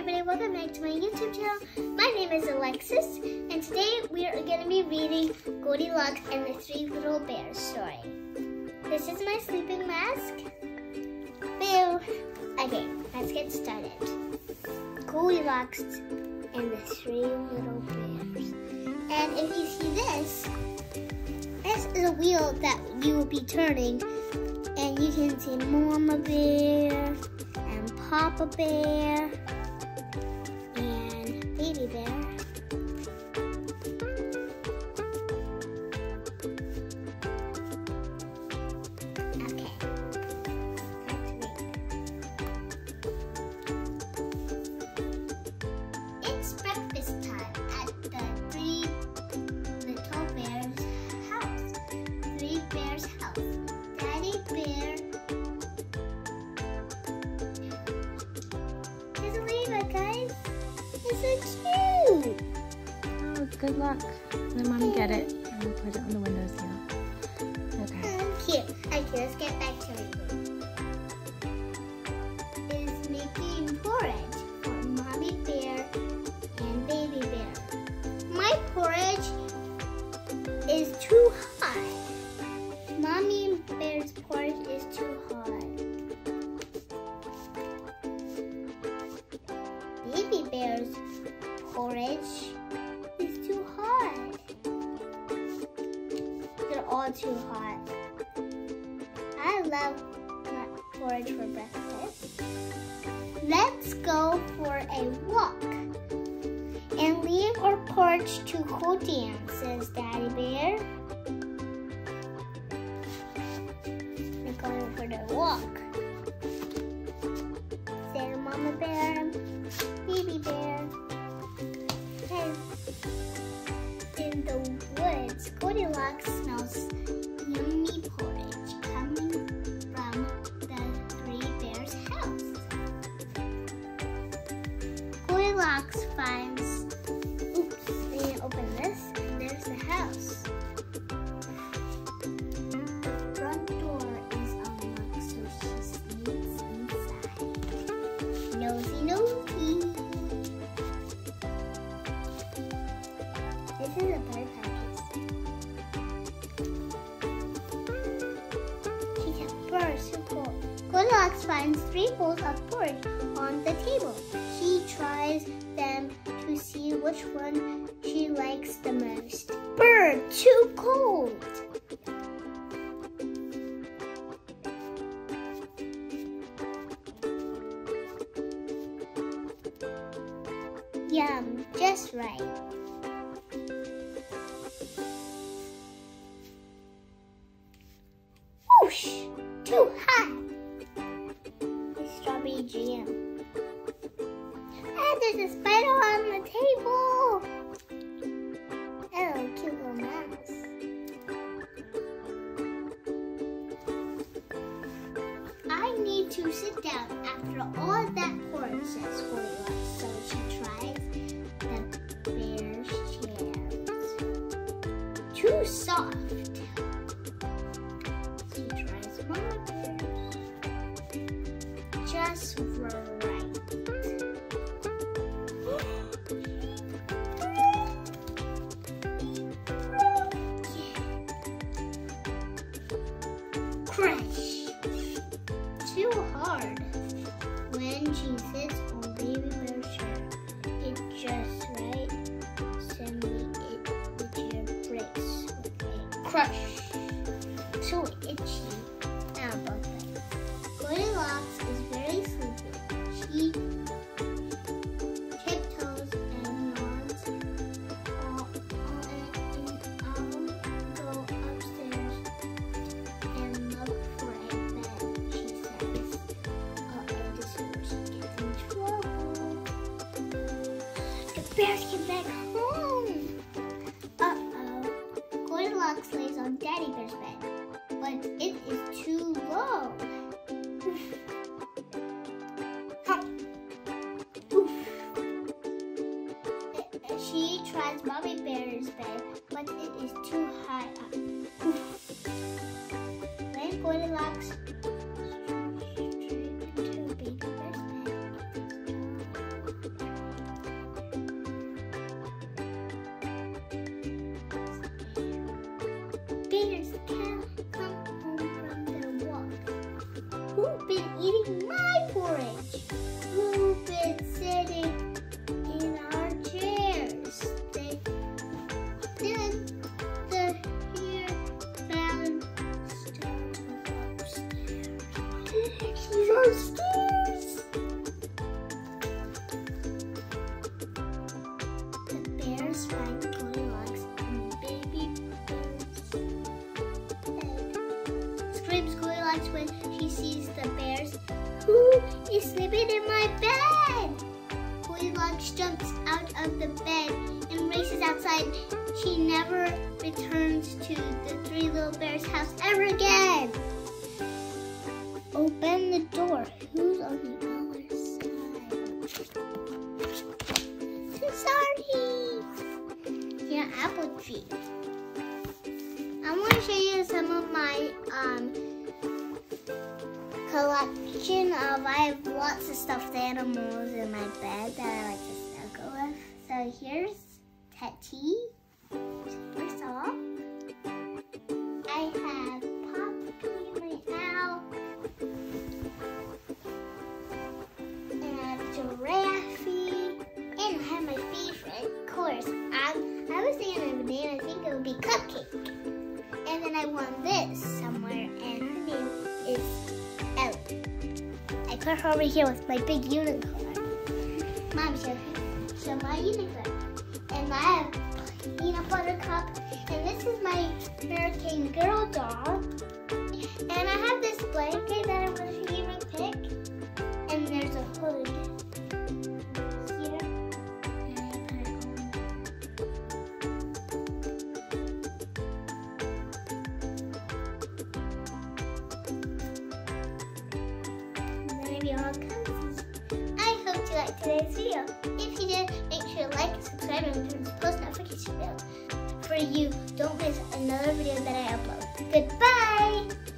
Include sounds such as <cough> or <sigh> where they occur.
everybody, welcome back to my YouTube channel. My name is Alexis, and today we are going to be reading Goldilocks and the Three Little Bears story. This is my sleeping mask. Boo! Okay, let's get started. Goldilocks and the Three Little Bears. And if you see this, this is a wheel that you will be turning, and you can see Mama Bear, and Papa Bear and Baby Bear. So cute. Oh, good luck. Let mommy get it and put it on the windowsill. Okay. Um, cute. Okay, let's get back to reading. All too hot. I love porridge for breakfast. Let's go for a walk and leave our porridge to cool down, says Daddy Bear. Goldilocks smells yummy porridge coming from the three bears' house. Goldilocks finds, oops, they open this, and there's the house. The front door is unlocked, so she sneaks inside. Nosy, nosy. This is a bird finds three bowls of porridge on the table. She tries them to see which one she likes the most. Bird, too cold. Yum, just right. There's a spider on the table! Oh, cute little mouse. I need to sit down after all that porridge, says Goldilocks. So she tries the bear's chairs. Too soft. She tries Mama Bear's. Just right. When bears get back home. Uh-oh. Goldilocks lays on Daddy Bear's bed, but it is too low. <laughs> She tries Mommy Bear's bed, but it is too high up. <laughs> When Goldilocks bears come When she sees the bears. Who is sleeping in my bed? Goldilocks jumps out of the bed and races outside. She never returns to the three little bears' house ever again. Open the door. Who's on the other side? Sorry. Yeah, apple tree. I want to show you some of my um collection of. I have lots of stuffed animals in my bed that I like to snuggle with. So here's Tetty. Her over here with my big unicorn. Mom, show, show my unicorn. And I have peanut butter cup, and this is my American Girl doll. And I have this blanket that I'm going to pick, and there's a hood all comes. I hope you liked today's video. If you did, make sure to like, subscribe, and turn the post notification bell for you don't miss another video that I upload. Goodbye!